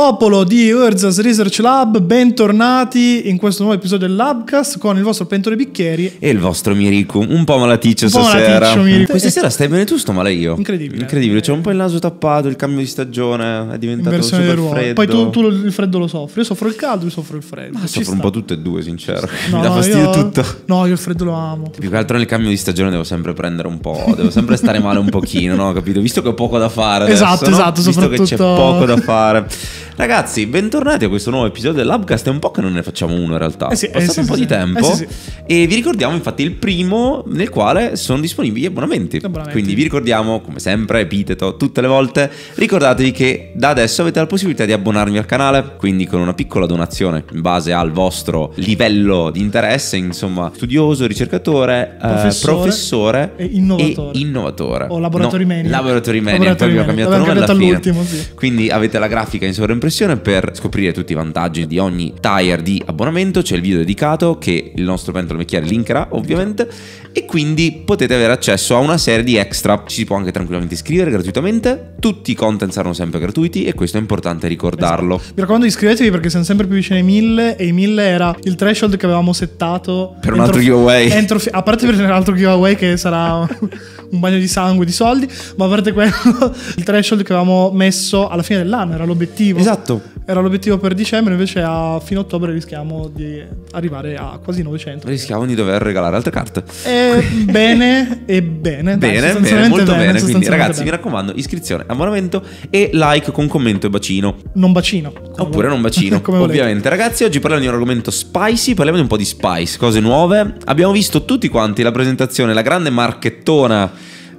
Popolo di Earthas Research Lab, bentornati in questo nuovo episodio del Labcast con il vostro Pentore Bicchieri. E il vostro Miriku, un po' malaticcio Un po' stasera. malaticcio, Miriku. Questa sera stai bene tu, sto male io. Incredibile. Incredibile, c'ho un po' il naso tappato, il cambio di stagione è diventato super freddo. Poi tu, tu il freddo lo soffri. Io soffro il caldo, io soffro il freddo. Ma Ci soffro un sta. po' tutte e due, sincero. No, Mi dà fastidio io- tutto. No, io il freddo lo amo. Più che altro nel cambio di stagione devo sempre prendere un po', devo sempre stare male un pochino, no? Capito? Visto che ho poco da fare adesso, Esatto, no? esatto, Visto che c'è poco da fare. Ragazzi, bentornati a questo nuovo episodio del Labcast. È un po' che non ne facciamo uno in realtà. Eh sì, è passato eh sì, un po' sì, di sì. tempo. Eh. E vi ricordiamo infatti il primo nel quale sono disponibili gli abbonamenti. Abbonamenti. Quindi vi ricordiamo, come sempre, epiteto tutte le volte, ricordatevi che da adesso avete la possibilità di abbonarvi al canale, quindi con una piccola donazione in base al vostro livello di interesse, insomma, studioso, ricercatore, eh, Professore professore e innovatore. e innovatore. O laboratory No, maniac. Laboratory maniac, Laboratory poi abbiamo cambiato nome alla fine. sì. Quindi avete la grafica in sovraimpressione per scoprire tutti i vantaggi di ogni tier di abbonamento. C'è il video dedicato che il nostro pentolo vecchiere linkerà, ovviamente. E quindi potete avere accesso a una serie di extra. Ci si può anche tranquillamente iscrivere gratuitamente. Tutti i content saranno sempre gratuiti e questo è importante ricordarlo. Mi raccomando iscrivetevi perché siamo sempre più vicini ai 1000 e i 1000 era il threshold che avevamo settato Per un altro giveaway. entro a parte per un altro giveaway che sarà un bagno di sangue, di soldi, ma a parte quello il threshold che avevamo messo alla fine dell'anno era l'obiettivo. Esatto. Era l'obiettivo per dicembre, invece a fine ottobre rischiamo di arrivare a quasi 900. Rischiamo di dover regalare altre carte. E bene e bene. dai, Bene, bene, sostanzialmente molto bene. Quindi, sostanzialmente ragazzi, mi bene. raccomando, iscrizione, abbonamento e like con commento e bacino. Non bacino. Oppure non bacino. Come volete. Ovviamente, ragazzi, oggi parliamo di un argomento spicy. Parliamo di un po' di spice, cose nuove. Abbiamo visto tutti quanti la presentazione, la grande marchettona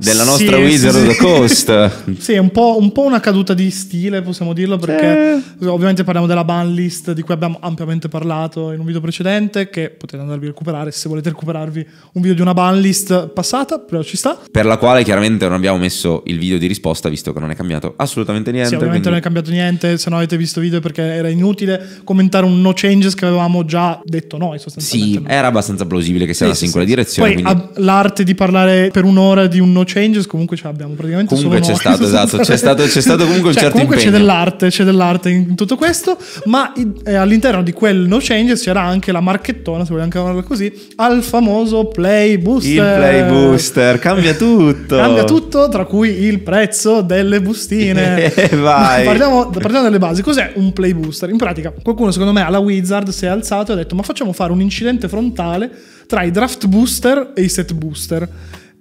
della Sì, nostra sì, Wizard sì. of the Coast. Sì, è un po', un po' una caduta di stile, possiamo dirlo, perché ovviamente parliamo della ban list di cui abbiamo ampiamente parlato in un video precedente, che potete andarvi a recuperare se volete recuperarvi un video di una ban list passata, però ci sta. per la quale chiaramente non abbiamo messo il video di risposta, visto che non è cambiato assolutamente niente. sì, ovviamente non è quindi- cambiato niente, se non avete visto video perché era inutile commentare un no changes che avevamo già detto noi sostanzialmente. Sì, era abbastanza plausibile che si Sì, andasse sì, in quella sì. direzione. Poi quindi... l'arte di parlare per un'ora di un no changes comunque ce l'abbiamo praticamente Comunque solo c'è stato, esatto, c'è stato- c'è stato comunque un Cioè, certo comunque c'è impegno. dell'arte, c'è dell'arte in tutto questo, ma eh, all'interno di quel no changes c'era anche la marchettona, se vogliamo chiamarla così, al famoso play booster. Il play booster cambia tutto. Cambia tutto, tra cui il prezzo delle bustine. Eh, vai. Partiamo, partiamo dalle basi. Cos'è un play booster? In pratica, qualcuno secondo me alla Wizard si è alzato e ha detto: Ma facciamo fare un incidente frontale tra i draft booster e i set booster.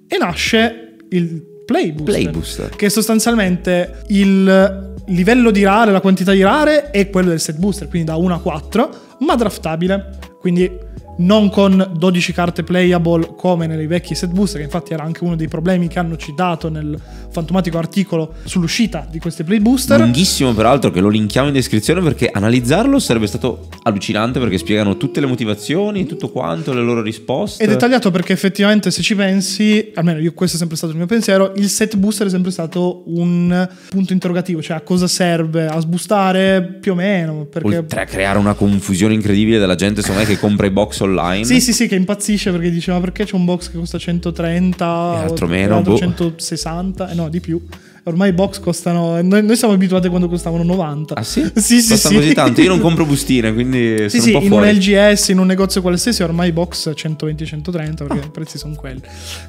E nasce il play booster. Play booster. Che è sostanzialmente il livello di rare, la quantità di rare è quello del set booster, quindi da 1 a 4, ma draftabile. Quindi non con 12 carte playable come nei vecchi set booster, che infatti era anche uno dei problemi che hanno citato nel fantomatico articolo sull'uscita di questi play booster. Lunghissimo, peraltro, che lo linkiamo in descrizione perché analizzarlo sarebbe stato allucinante perché spiegano tutte le motivazioni, tutto quanto, le loro risposte. È dettagliato perché effettivamente se ci pensi, almeno io questo è sempre stato il mio pensiero, il set booster è sempre stato un punto interrogativo, cioè a cosa serve? A sbustare più o meno? Perché... Oltre a creare una confusione incredibile della gente, secondo me, che compra i box online. Sì, sì, sì, che impazzisce perché dice ma perché c'è un box che costa 130 E altro o meno, boh. 160? Eh no, di più. Ormai i box costano... Noi, noi siamo abituati quando costavano 90. Ah sì? Sì, sì, Costano sì. così tanto. Io non compro bustine, quindi Sì, sono sì, un po' in un fuori. LGS, in un negozio qualsiasi, ormai i box 120-130 perché i prezzi sono quelli.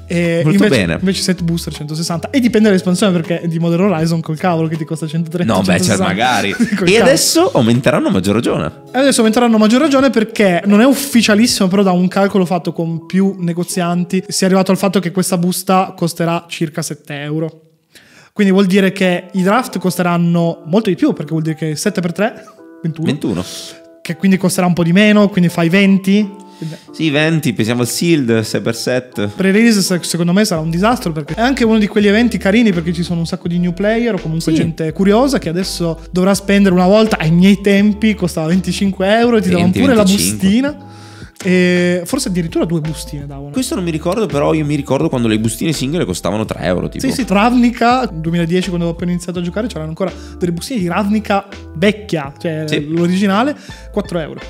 E. Molto invece, bene. Invece set booster 160. E dipende dall'espansione perché di Modern Horizon col cavolo che ti costa 130. No, beh, cioè, 160. magari. E cavolo. adesso aumenteranno a maggior ragione. E adesso aumenteranno a maggior ragione perché non è ufficialissimo, però da un calcolo fatto con più negozianti si è arrivato al fatto che questa busta costerà circa 7 euro. Quindi vuol dire che i draft costeranno molto di più, perché vuol dire che 7 per 3, 21, 21. che quindi costerà un po' di meno, quindi fai 20. Sì, 20, pensiamo al Sealed 6x7. Pre-release se- secondo me sarà un disastro perché è anche uno di quegli eventi carini perché ci sono un sacco di new player o comunque Sì. gente curiosa che adesso dovrà spendere una volta ai miei tempi costava 25 euro e ti davano 20, pure la 25. bustina e forse addirittura due bustine davano. Questo non mi ricordo, però io mi ricordo quando le bustine singole costavano 3 euro. Tipo. Sì, sì, Ravnica 2010 quando ho appena iniziato a giocare c'erano ancora delle bustine di Ravnica vecchia, cioè Sì. l'originale, 4 euro.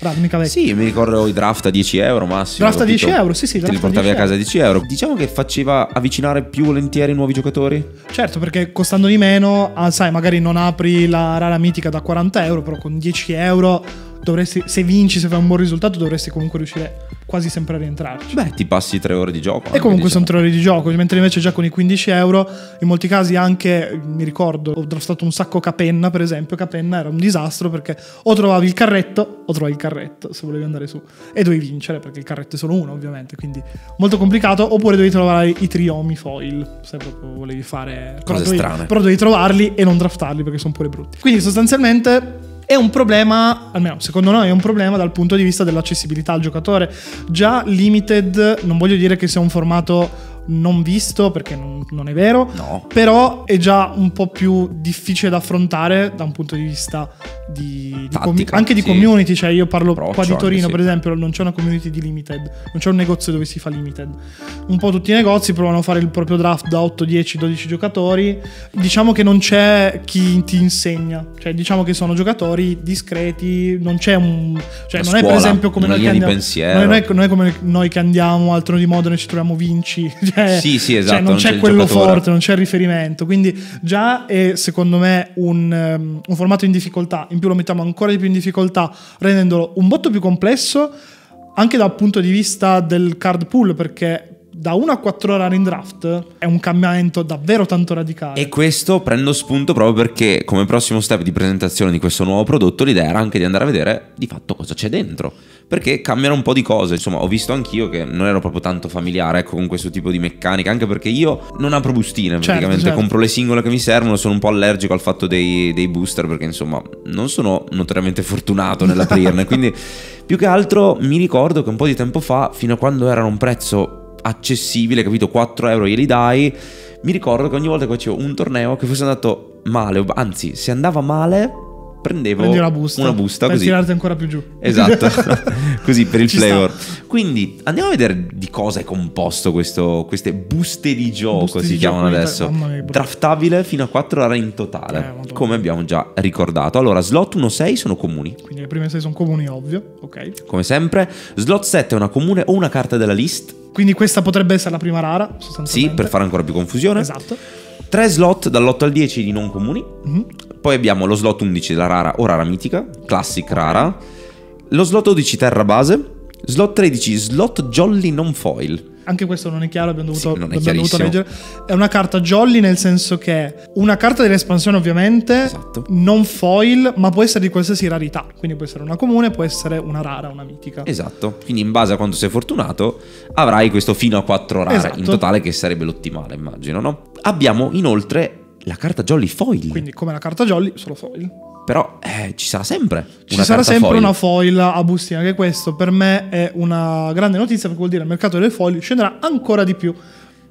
Bravo, mica vecchio. Sì, mi ricordo i draft a 10 euro massimo. Draft a capito? 10 euro, sì, sì, Te li portavi a 10 casa a 10 euro. Diciamo che faceva avvicinare più volentieri nuovi giocatori. Certo, perché costando di meno, ah, sai, magari non apri la rara mitica da 40 euro, però con 10 euro dovresti, se vinci, se fai un buon risultato, dovresti comunque riuscire quasi sempre a rientrarci. Beh, ti passi 3 ore di gioco. E comunque sono diciamo. tre ore di gioco, mentre invece già con i 15 euro, in molti casi anche, mi ricordo, ho draftato un sacco Capenna, per esempio, Capenna era un disastro perché o trovavi il carretto o trovavi il carretto se volevi andare su e dovevi vincere perché il carretto è solo uno ovviamente, quindi molto complicato, oppure dovevi trovare i triomi foil se proprio volevi fare però Cose dovevi, strane. però dovevi trovarli e non draftarli perché sono pure brutti. Quindi sostanzialmente è un problema, almeno secondo noi è un problema dal punto di vista dell'accessibilità al giocatore. Già Limited, non voglio dire che sia un formato non visto perché non, non è vero, No. però è già un po' più difficile da affrontare da un punto di vista di, di Tattica, anche di sì. community, cioè io parlo Approccio qua di Torino sì. per esempio, non c'è una community di limited, non c'è un negozio dove si fa limited. Un po' tutti i negozi provano a fare il proprio draft da 8, 10, 12 giocatori. Diciamo che non c'è chi ti insegna, cioè diciamo che sono giocatori discreti, non c'è un cioè non è per scuola, esempio come noi che andiamo, non è, non è come noi che andiamo al trono di Modena e ci troviamo Vinci, cioè, Sì, sì, esatto, cioè non, non c'è, c'è quello giocatore. forte, non c'è il riferimento, quindi già è secondo me un, um, un formato in difficoltà, in più lo mettiamo ancora di più in difficoltà rendendolo un botto più complesso anche dal punto di vista del card pool perché da 1 a 4 ore in draft è un cambiamento davvero tanto radicale. E questo prendo spunto proprio perché come prossimo step di presentazione di questo nuovo prodotto l'idea era anche di andare a vedere di fatto cosa c'è dentro. Perché cambiano un po' di cose, insomma ho visto anch'io che non ero proprio tanto familiare ecco, con questo tipo di meccanica, anche perché io non apro bustine praticamente, certo. compro le singole che mi servono, sono un po' allergico al fatto dei, dei booster perché insomma non sono notoriamente fortunato nell'aprirne, quindi più che altro mi ricordo che un po' di tempo fa, fino a quando erano un prezzo accessibile, capito, 4 euro glieli dai, mi ricordo che ogni volta che facevo un torneo che fosse andato male, anzi se andava male prendevo Prendi una busta, una busta per così. tirarti ancora più giù. Esatto, così per il Ci flavor. Quindi andiamo a vedere di cosa è composto questo, queste buste di gioco, Buste si di chiamano gioco, adesso. mia. Draftabile fino a 4 ore in totale, Eh, come abbiamo già ricordato. Allora, slot 1-6 sono comuni, Quindi le prime 6 sono comuni, ovvio, ok. come sempre. Slot 7 è una comune o una carta della list. Quindi questa potrebbe essere la prima rara, Sì, sostanzialmente. per fare ancora più confusione. Esatto. 3 slot dall'8 al 10 di non comuni. Mhm. Poi abbiamo lo slot 11 della rara o rara mitica, classic rara. Lo slot 12 terra base. Slot 13 slot jolly non foil. Anche questo non è chiaro, abbiamo dovuto, Sì, abbiamo dovuto leggere. È una carta jolly nel senso che è una carta dell'espansione ovviamente, Esatto. non foil, ma può essere di qualsiasi rarità. Quindi può essere una comune, può essere una rara, una mitica. Esatto, quindi in base a quanto sei fortunato avrai questo fino a 4 rare Esatto. in totale che sarebbe l'ottimale immagino, no? Abbiamo inoltre la carta Jolly Foil, Quindi come la carta jolly, solo foil. però eh, ci sarà sempre Ci una sarà sempre foil. una foil a bustina, che questo per me è una grande notizia perché vuol dire che il mercato delle foil scenderà ancora di più.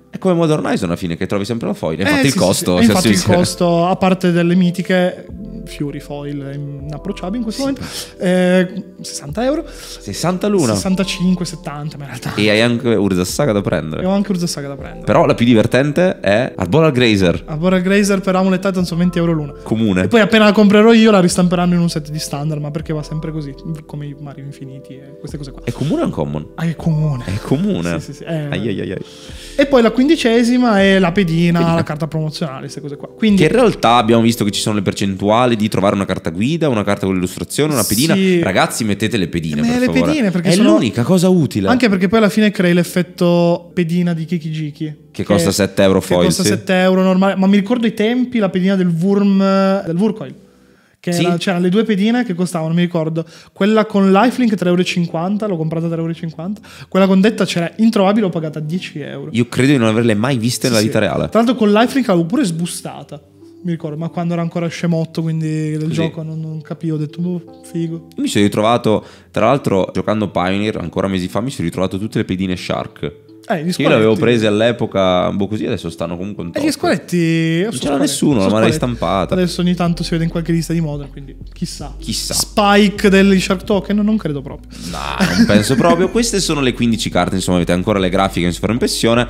È come Modern Horizon alla fine che trovi sempre la foil, infatti Eh, il sì, costo sì, sì. Infatti il costo, a parte delle mitiche, Fury Foil è inapprocciabile in questo momento, eh, 60 euro, 60 l'una 65, 70, ma in realtà e hai anche Urza Saga da prendere. e ho anche Urza Saga da prendere. Però la più divertente è Arbora Grazer, A Bora Grazer per Amulet Titan sono 20 euro l'una. comune. E poi appena la comprerò io la ristamperanno in un set di standard, ma perché va sempre così, come i Mario Infiniti e queste cose qua. È comune o uncommon? Ah, è comune. È comune. Sì, sì, sì, eh. Ai, ai, ai, ai. E poi la quindicesima è la pedina, Pedina. la carta promozionale, queste cose qua. Quindi Che in realtà abbiamo visto che ci sono le percentuali di trovare una carta guida, una carta con l'illustrazione, una pedina. Sì. Ragazzi, mettete le pedine. Eh, per le favore. pedine, perché è sono- l'unica cosa utile. Anche perché poi alla fine crei l'effetto pedina di Kiki Jiki. Che costa 7 euro Che foil, costa sì. 7 euro normale. Ma mi ricordo i tempi, la pedina del Worm, del Wurcoil. Che Sì. era- c'erano le due pedine che costavano, mi ricordo. Quella con lifelink 3,50 euro, l'ho comprata a 3,50 euro. Quella con detta c'era introvabile, l'ho pagata 10 euro. Io credo di non averle mai viste nella Sì, vita sì. reale. Tra l'altro con lifelink l'avevo pure sbustata. Mi ricordo, ma quando era ancora scemotto, quindi del Così. gioco non, non capivo, ho detto, boh, figo. Mi sono ritrovato, tra l'altro, giocando Pioneer ancora mesi fa, mi sono ritrovato tutte le pedine Shark. Eh, io le avevo prese all'epoca, un po' così, adesso stanno comunque un E top. gli squaletti. Non c'era nessuno, ma l'hai stampata. Adesso ogni tanto si vede in qualche lista di Modern, quindi chissà. Chissà. Spike degli Shark Token? Non credo proprio. No, non penso proprio. Queste sono le 15 carte, insomma, avete ancora le grafiche in sovraimpressione.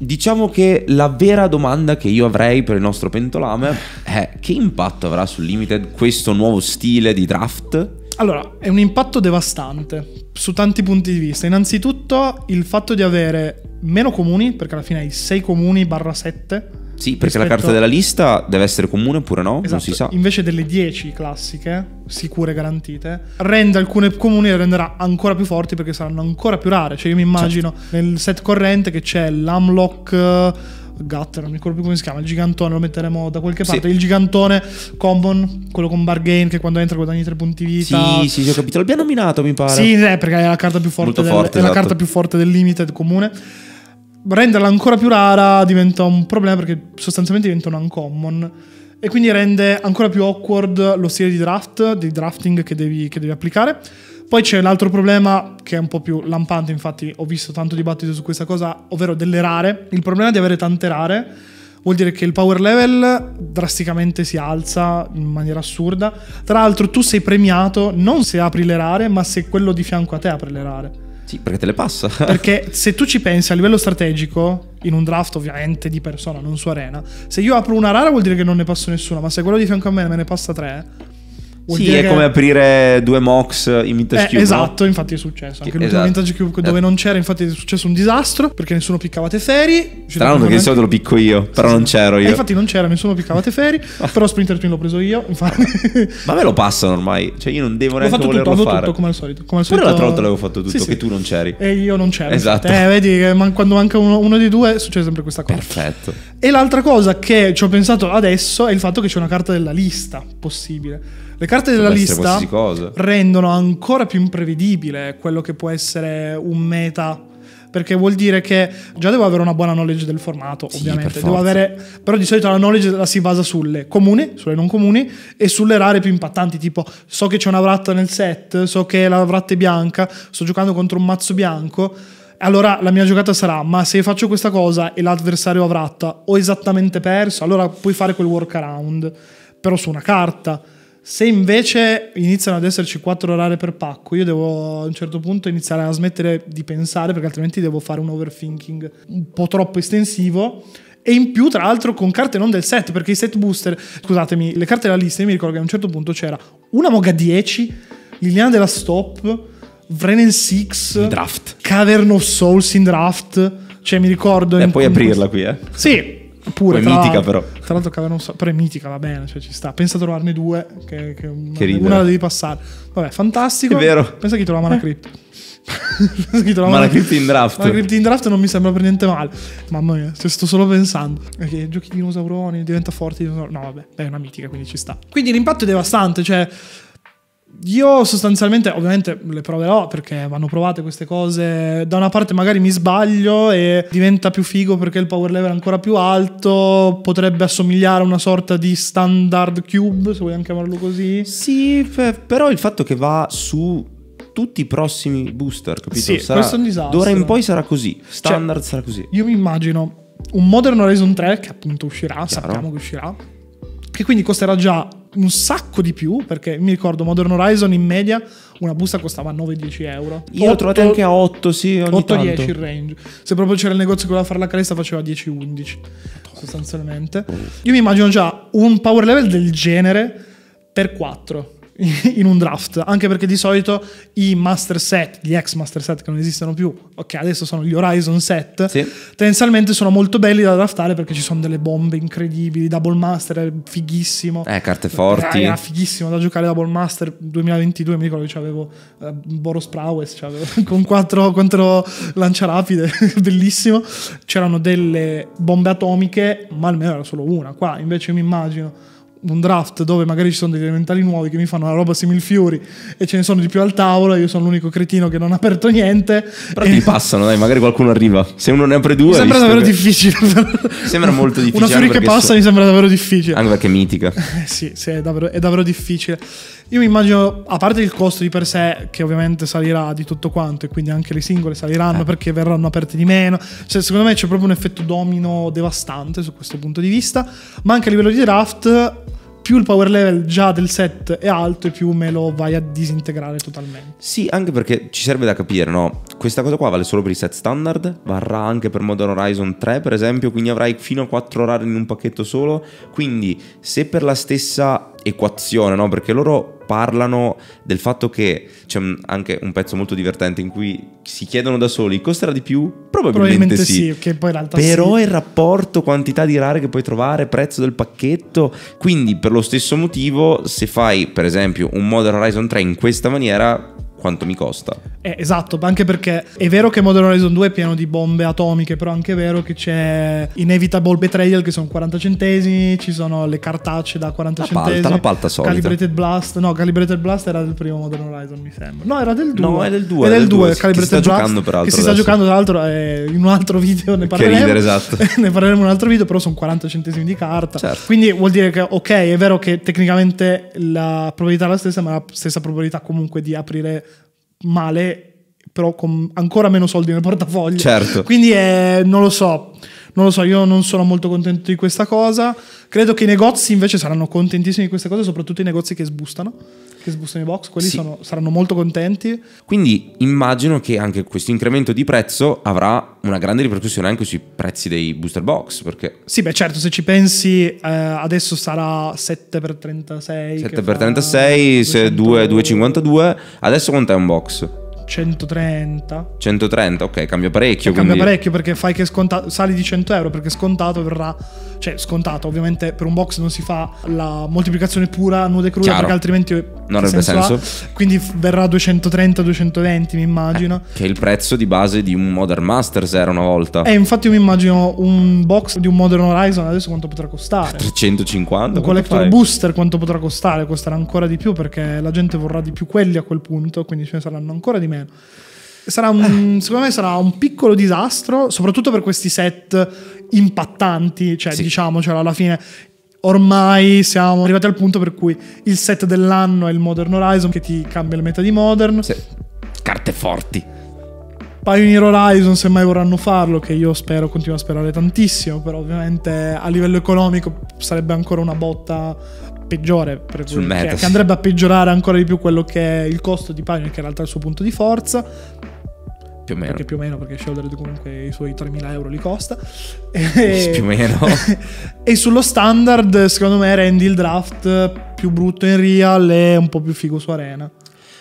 Diciamo che la vera domanda che io avrei per il nostro pentolame è che impatto avrà sul limited questo nuovo stile di draft? Allora, è un impatto devastante su tanti punti di vista. Innanzitutto il fatto di avere meno comuni, perché alla fine hai 6 comuni barra 7. Sì, perché la rispetto- carta della lista deve essere comune oppure no? Non Esatto, si sa. invece delle 10 classiche, sicure garantite, rende alcune comuni le renderà ancora più forti perché saranno ancora più rare. Cioè io mi immagino Certo. nel set corrente che c'è l'Amlock Gutter, non mi ricordo più come si chiama, il gigantone, lo metteremo da qualche Sì. parte, il gigantone common, quello con bargain che quando entra guadagni 3 punti vita. Sì, sì, sì, ho capito. L'abbiamo nominato, mi pare. Sì, eh, perché è la carta più forte, Molto del, forte, è la esatto. carta più forte del limited comune. Renderla ancora più rara diventa un problema perché sostanzialmente diventa un uncommon. E quindi rende ancora più awkward lo stile di draft, di drafting che devi, che devi applicare. Poi c'è l'altro problema che è un po' più lampante, infatti ho visto tanto dibattito su questa cosa, ovvero delle rare. Il problema di avere tante rare vuol dire che il power level drasticamente si alza in maniera assurda. Tra l'altro tu sei premiato non se apri le rare, ma se quello di fianco a te apre le rare. Sì, perché te le passa. Perché se tu ci pensi a livello strategico, in un draft ovviamente di persona, non su arena, se io apro una rara vuol dire che non ne passo nessuna, ma se quello di fianco a me me ne passa tre, vuol sì, è che... come aprire due mox in Vintage Eh, Cube. no? esatto, infatti è successo. Anche Che- l'ultimo esatto. Vintage Cube dove Eh. non c'era, infatti è successo un disastro perché nessuno piccava Teferi. Strano perché di solito lo picco io, però non c'ero Eh, io. infatti non c'era, nessuno piccava Teferi, però Splinter Twin l'ho preso io, infatti. Ma me lo passano ormai, cioè io non devo neanche fatto tutto, volerlo avevo fare. tutto come al solito. Come al solito- l'altra volta l'avevo fatto tutto, Sì, sì. che tu non c'eri. E io non c'ero. Esatto. Eh, vedi che man- quando manca uno, uno dei due succede sempre questa cosa. Perfetto. E l'altra cosa che ci ho pensato adesso è il fatto che c'è una carta della lista possibile. Le carte della lista rendono ancora più imprevedibile quello che può essere un meta. Perché vuol dire che già devo avere una buona knowledge del formato, Sì, ovviamente. per avere, però di solito la knowledge la si basa sulle comuni, sulle non comuni e sulle rare più impattanti. Tipo, so che c'è una vratta nel set, so che la vratta è bianca, sto giocando contro un mazzo bianco. Allora la mia giocata sarà: ma se faccio questa cosa e l'avversario ha vratta, ho esattamente perso, allora puoi fare quel workaround, però su una carta. Se invece iniziano ad esserci quattro rare per pacco, io devo a un certo punto iniziare a smettere di pensare perché altrimenti devo fare un overthinking un po' troppo estensivo. E in più, tra l'altro, con carte non del set, perché i set booster, scusatemi, le carte della lista, io mi ricordo che a un certo punto c'era una Moga 10, Liliana della Stop, Vrenen 6, Il draft. Cavern of Souls in draft. Cioè, mi ricordo. E puoi aprirla qui, eh. Sì, pure. Tra mitica, l'altro. però. Tra l'altro, Cavern of Souls, però è mitica, va bene, cioè ci sta. Pensa a trovarne due, che, che una, Che una la devi passare. Vabbè, fantastico. È vero. Pensa chi trova Mana Crypt. Pensa chi trova Mana Crypt in draft. Mana Crypt in draft non mi sembra per niente male. Mamma mia, sto solo pensando. Perché giochi di dinosauroni, diventa forte. dinosauro- No, vabbè, è una mitica, quindi ci sta. Quindi l'impatto è devastante, cioè. Io sostanzialmente, ovviamente le proverò perché vanno provate queste cose. Da una parte magari mi sbaglio e diventa più figo perché il power level è ancora più alto. Potrebbe assomigliare a una sorta di standard cube, se vogliamo chiamarlo così. Sì, pe- però il fatto che va su tutti i prossimi booster, capito? Sì, Sarà- questo è un disastro. D'ora in poi sarà così. Standard sarà così. Io mi immagino un Modern Horizon 3 che appunto uscirà, sappiamo che uscirà, che quindi costerà già un sacco di più perché mi ricordo Modern Horizon in media una busta costava 9-10 euro. Io l'ho trovate anche a 8, sì, ogni 8-10 tanto. il range. Se proprio c'era il negozio che voleva fare la cresta faceva 10-11 sostanzialmente. Io mi immagino già un power level del genere per 4 in un draft, anche perché di solito i master set, gli ex master set che non esistono più, ok, adesso sono gli Horizon set, Sì. tendenzialmente sono molto belli da draftare perché ci sono delle bombe incredibili, Double Master è fighissimo. Eh, carte forti. Era fighissimo da giocare Double Master 2022, mi ricordo che avevo eh, Boros Prowess c'avevo, con quattro, quattro lanciarapide, bellissimo. C'erano delle bombe atomiche, ma almeno era solo una. Qua invece mi immagino un draft dove magari ci sono degli elementali nuovi che mi fanno una roba simil Fury e ce ne sono di più al tavolo, io sono l'unico cretino che non ha aperto niente. Però E- ti passano, dai, magari qualcuno arriva. Se uno ne apre due... mi sembra davvero che- difficile. Sembra molto difficile. Una anche che passa so- mi sembra davvero difficile. Anche perché è mitica. Eh sì, sì, è davvero, è davvero difficile. Io mi immagino, a parte il costo di per sé, che ovviamente salirà di tutto quanto, e quindi anche le singole saliranno Eh. perché verranno aperte di meno. Cioè, secondo me c'è proprio un effetto domino devastante su questo punto di vista. Ma anche a livello di draft, più il power level già del set è alto, e più me lo vai a disintegrare totalmente. Sì, anche perché ci serve da capire, no? Questa cosa qua vale solo per i set standard, varrà anche per Modern Horizon 3, per esempio, quindi avrai fino a 4 rare in un pacchetto solo. Quindi, se per la stessa equazione, no? Perché loro parlano del fatto che c'è anche un pezzo molto divertente in cui si chiedono da soli costerà di più? Probabilmente, Probabilmente sì. sì, che poi in realtà Però sì. il rapporto quantità di rare che puoi trovare, prezzo del pacchetto, quindi per lo stesso motivo se fai per esempio un Modern Horizon 3 in questa maniera, quanto mi costa? Eh, esatto, anche perché è vero che Modern Horizon 2 è pieno di bombe atomiche, però anche è vero che c'è Inevitable Betrayal che sono 40 centesimi, ci sono le cartacce da 40 La palta, centesimi. la palta solita. Calibrated Blast, no, Calibrated Blast era del primo Modern Horizon, mi sembra. No, era del 2. No, è del 2, È del del 2, 2, che si Calibrated sta Blast. giocando, peraltro, Che si sta adesso. giocando, tra l'altro, eh, in un altro video ne Che parleremo. ridere, esatto. ne parleremo in un altro video, però sono 40 centesimi di carta. Certo. Quindi vuol dire che, ok, è vero che tecnicamente la probabilità è la stessa, ma la stessa probabilità comunque di aprire male, però con ancora meno soldi nel portafoglio. Certo. Quindi è, non lo so, non lo so, io non sono molto contento di questa cosa. Credo che i negozi invece saranno contentissimi di questa cosa, soprattutto i negozi che sbustano, che sbustano i box, quelli Sì. sono- saranno molto contenti. Quindi immagino che anche questo incremento di prezzo avrà una grande ripercussione anche sui prezzi dei booster box, perché Sì, beh, certo, se ci pensi, eh, adesso sarà 7x36. 7x36, se 2, 2,52, adesso quanto è un box? 130. 130, ok, cambia parecchio. Cambia quindi... parecchio perché fai che scontato, sali di 100 euro perché scontato verrà, cioè scontato ovviamente per un box non si fa la moltiplicazione pura nuda e cruda Chiaro. perché altrimenti Non avrebbe ha? senso. quindi verrà 230-220 mi immagino. Che è il prezzo di base di un Modern Masters era una volta. E infatti io mi immagino un box di un Modern Horizon adesso quanto potrà costare. 350? Un collector fai? booster quanto potrà costare? Costerà ancora di più perché la gente vorrà di più quelli a quel punto, quindi ce ne saranno ancora di meno. Sarà un, secondo me sarà un piccolo disastro, soprattutto per questi set impattanti, cioè Sì. diciamo, cioè alla fine ormai siamo arrivati al punto per cui il set dell'anno è il Modern Horizon che ti cambia il meta di Modern. Sì. Carte forti. Pioneer Horizon se mai vorranno farlo, che io spero, continuo a sperare tantissimo, però ovviamente a livello economico sarebbe ancora una botta peggiore, per cui- meta, che, sì. che andrebbe a peggiorare ancora di più quello che è il costo di Pioneer, che in realtà è il suo punto di forza, Più o meno. perché più o meno, perché Shoulder comunque i suoi 3.000 euro li costa. Sì, più o meno. e sullo standard, secondo me, rendi il draft più brutto in real e un po' più figo su arena.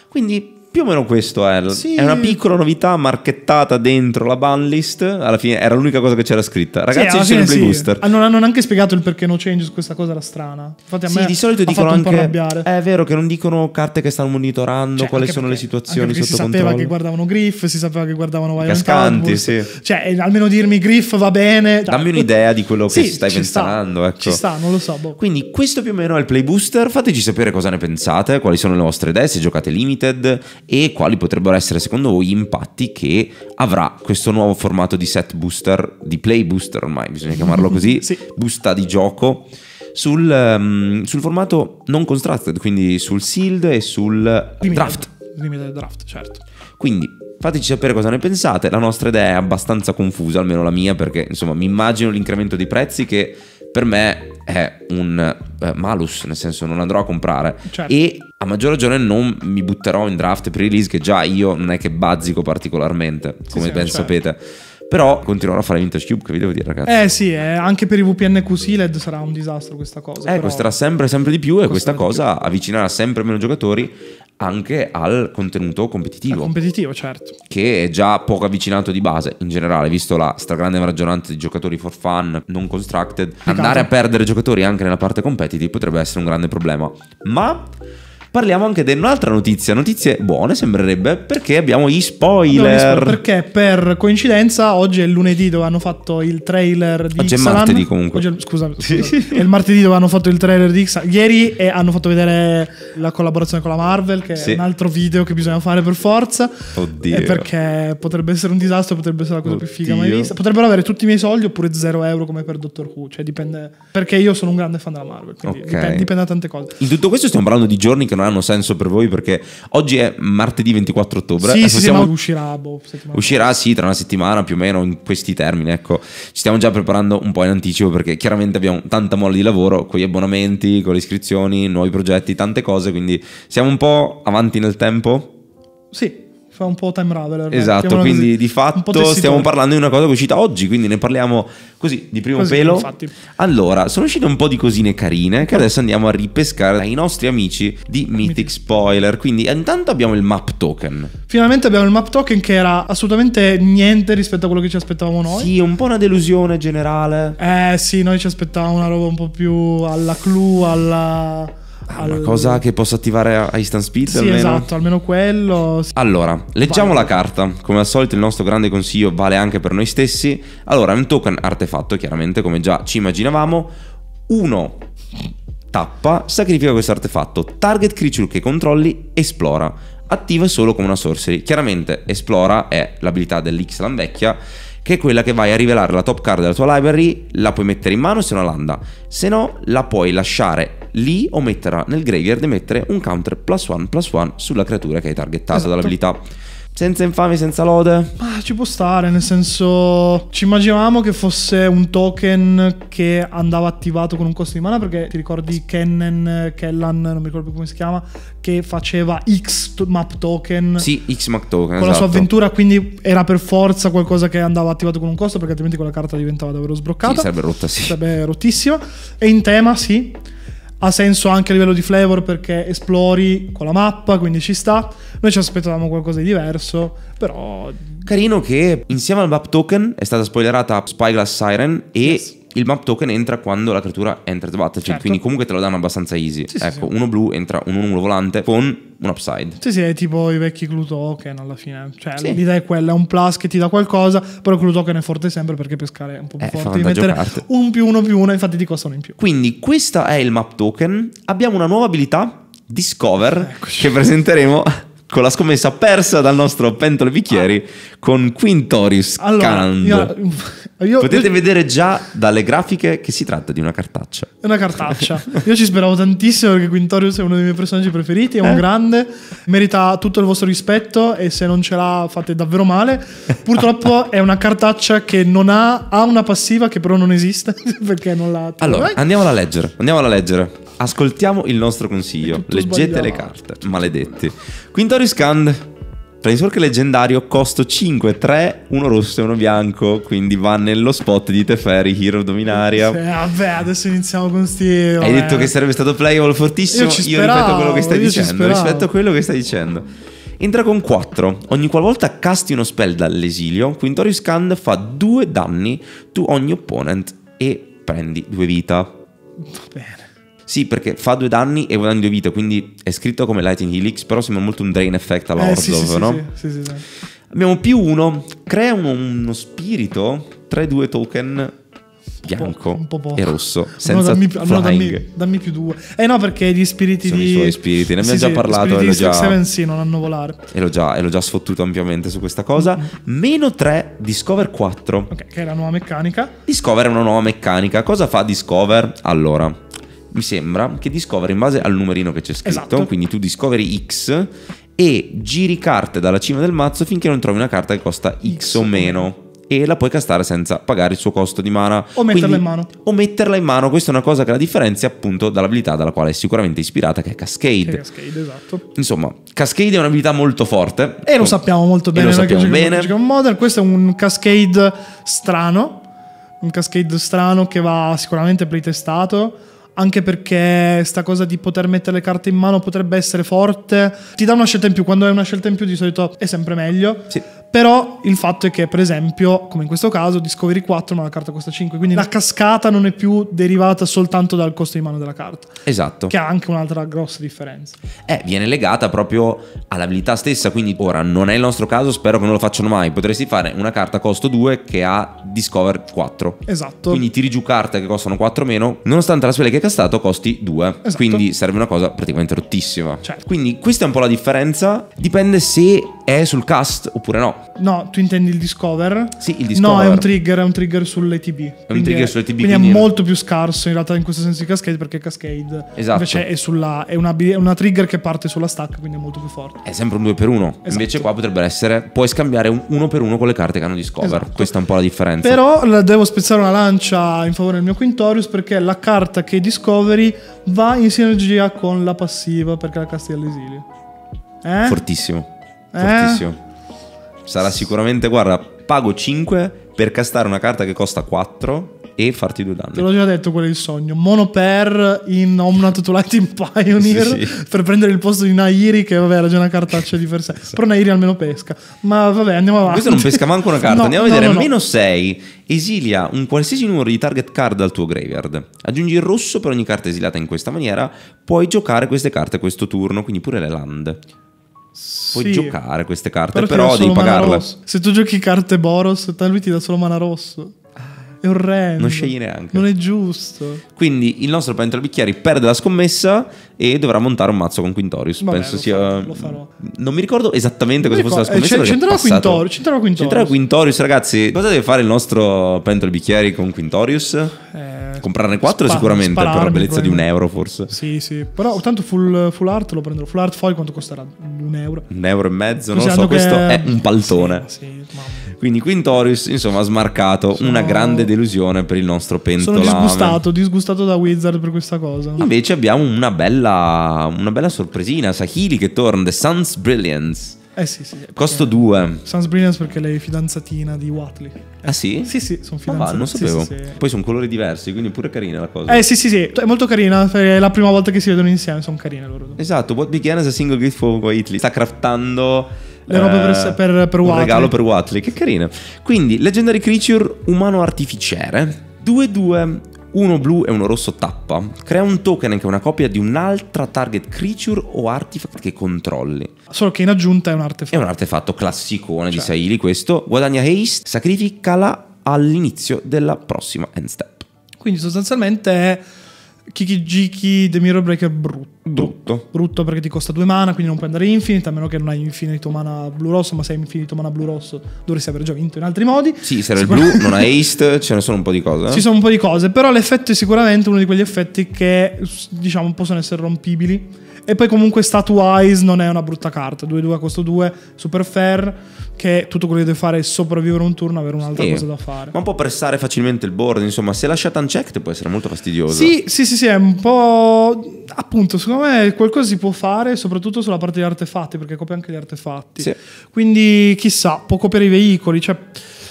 Quindi più o meno questo è. Sì. È una piccola novità marchettata dentro la ban list. Alla fine era l'unica cosa che c'era scritta. Sì, Ragazzi, alla ci sono sì. booster. Ah, Non hanno neanche spiegato il perché no changes, questa cosa era strana. Infatti a me Sì, di solito dicono anche. È vero che non dicono carte che stanno monitorando, Cioè, quali anche sono le perché- situazioni anche perché sotto si sapeva controllo. che guardavano Griff, si sapeva che guardavano Violent Cascanti, sì. Cioè, eh, almeno dirmi Griff va bene. Cioè, Dammi un'idea di quello che sì, stai ci sta, pensando. ecco. Ci sta, non lo so. boh. Quindi questo più o meno è il play booster, fateci sapere cosa ne pensate, quali sono le vostre idee, se giocate limited e quali potrebbero essere secondo voi gli impatti che avrà questo nuovo formato di set booster, di play booster ormai bisogna chiamarlo così, Sì. busta di gioco sul, ehm, sul formato non constructed, quindi sul sealed e sul Limited. draft. Limited draft, certo. Quindi fateci sapere cosa ne pensate. La nostra idea è abbastanza confusa, almeno la mia, perché insomma mi immagino l'incremento dei prezzi che per me è un eh, malus, nel senso non andrò a comprare. Certo. E a maggior ragione non mi butterò in draft per release, che già io non è che bazzico particolarmente, come sì, ben certo. sapete. Però continuerò a fare Vintage Cube, che vi devo dire, ragazzi. Eh sì, eh, anche per i VPN QC sarà un disastro questa cosa. Eh, però- costerà sempre sempre di più e questa cosa avvicinerà sempre meno giocatori anche al contenuto È competitivo. competitivo, certo. che è già poco avvicinato di base in generale, visto la stragrande maggioranza di giocatori for fun, non constructed, andare a perdere giocatori anche nella parte competitive potrebbe essere un grande problema. Ma parliamo anche di un'altra notizia, notizie buone sembrerebbe, perché abbiamo gli spoiler. Perché per coincidenza oggi è il lunedì dove hanno fatto il trailer di Oggi è Ixalan. martedì comunque. Oggi è- scusa, scusa. è il martedì dove hanno fatto il trailer di Ixalan. Ieri e hanno fatto vedere la collaborazione con la Marvel, che Sì. è un altro video che bisogna fare per forza. Oddio. Eh, perché potrebbe essere un disastro, potrebbe essere la cosa più figa mai Oddio. vista. Potrebbero avere tutti i miei soldi oppure 0 euro come per Doctor Who. Cioè dipende. Perché io sono un grande fan della Marvel. Quindi Ok. dipende, dipende da tante cose. In tutto questo stiamo parlando di giorni che non hanno senso per voi perché oggi è martedì 24 ottobre Sì, sì, ma uscirà. Boh, Uscirà sì tra una settimana più o meno in questi termini, ecco. Ci stiamo già preparando un po' in anticipo perché chiaramente abbiamo tanta mole di lavoro con gli abbonamenti, con le iscrizioni, nuovi progetti, tante cose, quindi siamo un po' avanti nel tempo. Sì, Fa un po' time traveler. dai, Esatto, quindi così. di fatto stiamo parlando di una cosa che è uscita oggi, quindi ne parliamo così di primo Così, pelo. infatti. Allora, sono uscite un po' di cosine carine che adesso andiamo a ripescare dai nostri amici di Mythic Spoiler. Quindi intanto abbiamo il map token. Finalmente abbiamo il map token che era assolutamente niente rispetto a quello che ci aspettavamo noi. Sì, un po' una delusione generale. Eh sì, noi ci aspettavamo una roba un po' più alla clue, alla... Ah, Una cosa che possa attivare a instant speed Sì, almeno. esatto, almeno quello. Allora, leggiamo Vai. la carta. Come al solito il nostro grande consiglio vale anche per noi stessi. Allora, è un token artefatto, chiaramente, come già ci immaginavamo. Uno tappa, sacrifica questo artefatto. Target creature che controlli, esplora. Attiva solo come una sorcery. Chiaramente, esplora è l'abilità dell'Ixlan vecchia, che è quella che vai a rivelare la top card della tua library, la puoi mettere in mano se una landa. Se no, la puoi lasciare lì o metterla nel graveyard e mettere un counter plus one plus one sulla creatura che hai targettato Esatto. dall'abilità. Senza infami, senza lode. Ma ci può stare, nel senso ci immaginavamo che fosse un token che andava attivato con un costo di mana perché ti ricordi Kennen, Kellan, non mi ricordo più come si chiama, che faceva X map token Sì, X-Mac token. con la sua esatto. avventura, quindi era per forza qualcosa che andava attivato con un costo perché altrimenti quella carta diventava davvero sbloccata. Sì, sarebbe rotta, sì. sarebbe rottissima. E in tema, sì. Ha senso anche a livello di flavor perché esplori con la mappa, quindi ci sta. Noi ci aspettavamo qualcosa di diverso, però Carino che insieme al map token è stata spoilerata Spyglass Siren e Yes. Il map token entra quando la creatura entra the battlefield, Certo. quindi comunque te lo danno abbastanza easy. Sì, ecco, sì. uno blu entra un 1 volante con un upside. Sì, sì, è tipo i vecchi Clue Token alla fine. Cioè, l'idea è quella, è un plus che ti dà qualcosa, però il Clue Token è forte sempre perché pescare è un po' più Eh, forte. Devi mettere carte. un più uno più uno, infatti ti costano in più. Quindi questo è il map token. Abbiamo una nuova abilità, Discover, Eccoci. che presenteremo con la scommessa persa dal nostro Pentole Bicchieri con Quintorius Allora, Kand. io, io- Potete io- vedere già dalle grafiche che si tratta di una cartaccia. È una cartaccia. Io ci speravo tantissimo perché Quintorius è uno dei miei personaggi preferiti, è un Eh? grande, merita tutto il vostro rispetto e se non ce l'ha fate davvero male. Purtroppo è una cartaccia che non ha, ha una passiva che però non esiste perché non l'ha... Allora, andiamola a leggere. Andiamola a leggere. Ascoltiamo il nostro consiglio. Leggete le carte. Maledetti. Quintorius Kand. Planeswalker leggendario, costo 5, 3, uno rosso e uno bianco. Quindi va nello spot di Teferi, Hero Dominaria. Sì, vabbè, adesso iniziamo con sti... Hai detto che sarebbe stato playable fortissimo. Io Io speravo, quello che stai dicendo. Rispetto a quello che stai dicendo. Entra con 4. Ogni qualvolta casti uno spell dall'esilio, Quintorius Kand fa 2 danni to ogni opponent e prendi 2 vita. Va bene. Sì, perché fa due danni e guadagni due vite, quindi è scritto come Lightning Helix, però sembra molto un Drain Effect alla Eh, Ordov, sì, sì, sì, no? sì, sì, sì, sì. Abbiamo più uno, crea uno, uno spirito, 3-2 token bianco un po' poco. e rosso, senza dammi, più- almeno flying. dammi, dammi più due. Eh no, perché gli spiriti Sono di... i suoi spiriti, ne abbiamo Sì, già sì, parlato, Gli e l'ho di già- Seven sì, non hanno volare. E l'ho già, e l'ho già sfottuto ampiamente su questa cosa. Meno 3, Discover 4. Ok, che è la nuova meccanica. Discover è una nuova meccanica. Cosa fa Discover? Allora, mi sembra che Discover in base al numerino che c'è scritto, Esatto. quindi tu discoveri X e giri carte dalla cima del mazzo finché non trovi una carta che costa X, X o meno. E la puoi castare senza pagare il suo costo di mana. O metterla in mano. O metterla in mano. Questa è una cosa che la differenzia appunto dall'abilità dalla quale è sicuramente ispirata, che è Cascade. Che è Cascade, esatto. Insomma, Cascade è un'abilità molto forte. E lo sappiamo molto E bene. lo noi che sappiamo bene. a Modern. Questo è un cascade strano. Un cascade strano che va sicuramente playtestato. Anche perché sta cosa di poter mettere le carte in mano potrebbe essere forte. Ti dà una scelta in più. Quando hai una scelta in più, di solito è sempre meglio. Sì. Però il fatto è che, per esempio, come in questo caso, Discovery 4, ma la carta costa 5. Quindi la cascata non è più derivata soltanto dal costo di mano della carta. Esatto. Che ha anche un'altra grossa differenza. Eh, viene legata proprio all'abilità stessa, quindi ora non è il nostro caso, spero che non lo facciano mai. Potresti fare una carta costo 2 che ha Discover 4. Esatto. Quindi tiri giù carte che costano 4 meno, nonostante la spell che hai castato costi 2. Esatto. Quindi serve una cosa praticamente rottissima. Certo. Quindi questa è un po' la differenza. Dipende se è sul cast oppure no. No, tu intendi il Discover? Sì, il Discover. No, è un trigger, è un trigger sull'ATB. È trigger sull'ATB, Quindi, quindi- è molto più scarso in realtà in questo senso di Cascade perché Cascade Esatto. invece è, sulla, è, una, una trigger che parte sulla stack, quindi è molto più forte. È sempre un 2 per 1 Esatto. Invece qua potrebbe essere puoi scambiare un 1 per 1 con le carte che hanno Discover. Esatto. Questa è un po' la differenza. Però devo spezzare una lancia in favore del mio Quintorius perché la carta che Discovery va in sinergia con la passiva perché la casti all'esilio. Eh? Fortissimo. Eh? Fortissimo. Sarà sicuramente, guarda, pago 5 per castare una carta che costa 4 e farti due Te danni. l'ho già detto, quello è il sogno. Mono per in Omnat to Lighting Pioneer Sì, sì. per prendere il posto di Nairi, che vabbè era già una cartaccia di per sé. Però Nairi almeno pesca. Ma vabbè, andiamo avanti. Questo non pesca manco una carta. No, Andiamo a vedere. no, no. Meno 6. Esilia un qualsiasi numero di target card dal tuo graveyard. Aggiungi il rosso per ogni carta esiliata in questa maniera. Puoi giocare queste carte questo turno, quindi pure le land. Puoi Sì. giocare queste carte, Però devi pagarle. Se tu giochi carte Boros, lui ti dà solo mana rosso. È orrendo. Non scegli neanche. Non è giusto. Quindi il nostro pentolo bicchieri perde la scommessa e dovrà montare un mazzo con Quintorius. Vabbè, Penso lo sia. farò, lo farò. Non mi ricordo esattamente cosa fosse la eh, scommessa. è c'entrava Quintorius, c'entrava Quintorius. C'entrava Quintorius, ragazzi. Cosa deve fare il nostro pentolo bicchieri con Quintorius? Eh, Comprarne 4 spa- sicuramente per la bellezza di un euro, forse. Sì, sì. Però tanto full, full art lo prenderò. Full art foil quanto costerà? Un euro. Un euro e mezzo, non lo so. Considerando Questo che- è un paltone. Sì, sì, mamma. Quindi Quintorius, insomma, ha smarcato Sono- una grande delusione per il nostro Sono pentolame. disgustato, disgustato da Wizard per questa cosa. Invece abbiamo una bella, una bella sorpresina. Sahili che torna, The Sun's Brilliance. Eh sì, sì. Costo 2. Sans Brilliance perché lei è fidanzatina di Watley. Ah sì? Sì, sì, sono va, fidanzati. non Sì, sapevo. sì, sì. Poi sono colori diversi, quindi pure carina la cosa. Eh sì, sì, sì, è molto carina. È la prima volta che si vedono insieme, sono carine loro. Esatto, What Began as a Single Gift for Whitley. Sta craftando Le robe per eh, per- per un Watley. regalo per Watley. Che carina. Quindi, Legendary Creature umano artificiere. 2-2, uno blu e uno rosso tappa. Crea un token che è una copia di un'altra target creature o artifact che controlli. Solo che in aggiunta è un È artefatto. un artefatto classicone di Cioè. Saili questo. Guadagna haste, sacrificala all'inizio della prossima end step. Quindi sostanzialmente è Kiki Jiki The Mirror Breaker brutto. Brutto. Brutto perché ti costa due mana, quindi non puoi andare infinite, a meno che non hai infinito mana blu-rosso, ma se hai infinito mana blu-rosso dovresti aver già vinto in altri modi. Sì, se era il blu, non ha haste, ce ne sono un po' di cose. eh. Ci sono un po' di cose, però l'effetto è sicuramente uno di quegli effetti che diciamo possono essere rompibili. E poi comunque stat-wise non è una brutta carta. 2-2 a costo 2, super fair, che tutto quello che deve fare è sopravvivere un turno, avere un'altra Sì. cosa da fare. Ma può pressare facilmente il board, insomma, se lasciata unchecked può essere molto fastidioso. Sì, sì, sì, sì, è un po'... Appunto, secondo me qualcosa si può fare, soprattutto sulla parte degli artefatti, perché copia anche gli artefatti. Sì. Quindi, chissà, può copiare i veicoli, cioè...